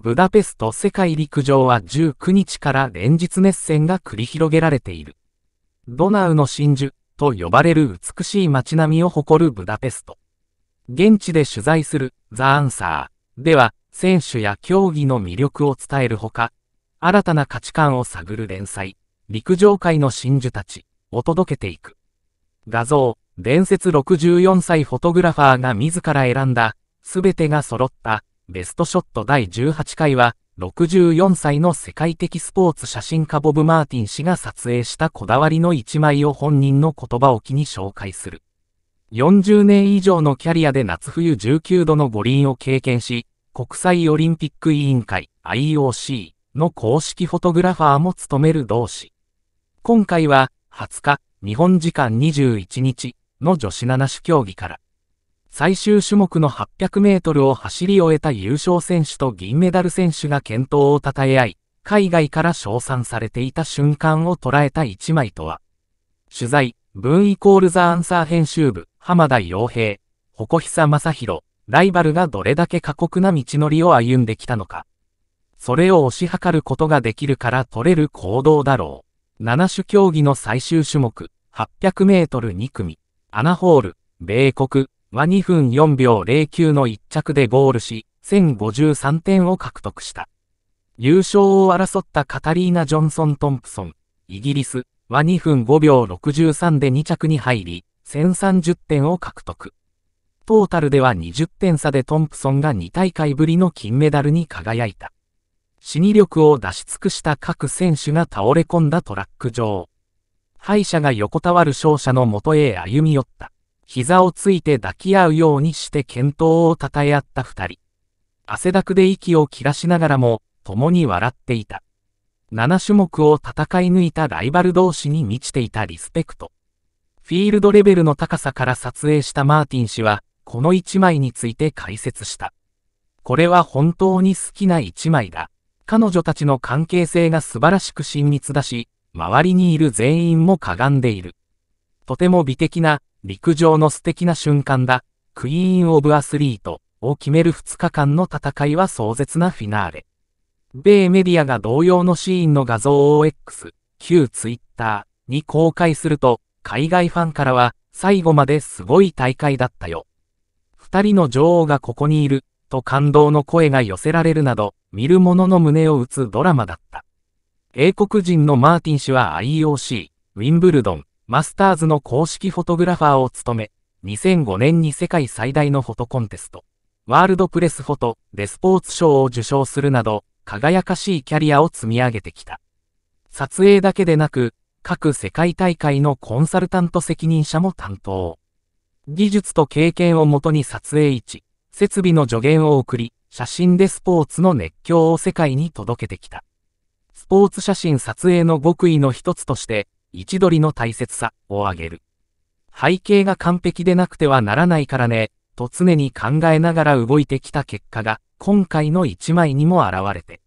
ブダペスト世界陸上は19日から連日熱戦が繰り広げられている。ドナウの真珠と呼ばれる美しい街並みを誇るブダペスト。現地で取材するザ・アンサーでは選手や競技の魅力を伝えるほか、新たな価値観を探る連載、陸上界の真珠たちを届けていく。画像、伝説64歳フォトグラファーが自ら選んだ、すべてが揃ったベストショット第18回は、64歳の世界的スポーツ写真家ボブ・マーティン氏が撮影したこだわりの一枚を本人の言葉を機に紹介する。40年以上のキャリアで夏冬19度の五輪を経験し、国際オリンピック委員会 IOC の公式フォトグラファーも務める同志。今回は20日、日本時間21日の女子7種競技から、最終種目の800メートルを走り終えた優勝選手と銀メダル選手が健闘を称え合い、海外から称賛されていた瞬間を捉えた一枚とは。取材、文イコールザアンサー編集部、浜田洋平、鉾久正宏、ライバルがどれだけ過酷な道のりを歩んできたのか。それを推し量ることができるから取れる行動だろう。7種競技の最終種目、800メートル2組、アナホール、米国、は2分4秒09の1着でゴールし、1053点を獲得した。優勝を争ったカタリーナ・ジョンソン・トンプソン、イギリスは2分5秒63で2着に入り、1030点を獲得。トータルでは20点差でトンプソンが2大会ぶりの金メダルに輝いた。死に力を出し尽くした各選手が倒れ込んだトラック上。敗者が横たわる勝者の元へ歩み寄った。膝をついて抱き合うようにして健闘を称え合った二人。汗だくで息を切らしながらも、共に笑っていた。七種目を戦い抜いたライバル同士に満ちていたリスペクト。フィールドレベルの高さから撮影したマーティン氏は、この一枚について解説した。これは本当に好きな一枚だ。彼女たちの関係性が素晴らしく親密だし、周りにいる全員もかがんでいる。とても美的な、陸上の素敵な瞬間だ。クイーン・オブ・アスリートを決める2日間の戦いは壮絶なフィナーレ。米メディアが同様のシーンの画像を X、旧ツイッターに公開すると、海外ファンからは、最後まですごい大会だったよ。二人の女王がここにいる、と感動の声が寄せられるなど、見る者の胸を打つドラマだった。英国人のマーティン氏は IOC、ウィンブルドン、マスターズの公式フォトグラファーを務め、2005年に世界最大のフォトコンテスト、ワールドプレスフォトでスポーツ賞を受賞するなど、輝かしいキャリアを積み上げてきた。撮影だけでなく、各世界大会のコンサルタント責任者も担当。技術と経験をもとに撮影位置、設備の助言を送り、写真でスポーツの熱狂を世界に届けてきた。スポーツ写真撮影の極意の一つとして、位置取りの大切さを挙げる。背景が完璧でなくてはならないからね、と常に考えながら動いてきた結果が、今回の一枚にも現れて、